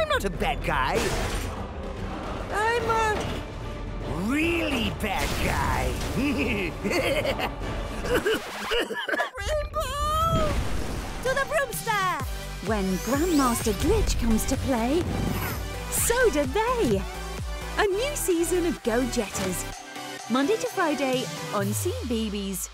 I'm not a bad guy. I'm a really bad guy. Rainbow! To the Vroomster! When Grandmaster Glitch comes to play, so do they. A new season of Go Jetters. Monday to Friday on CBeebies.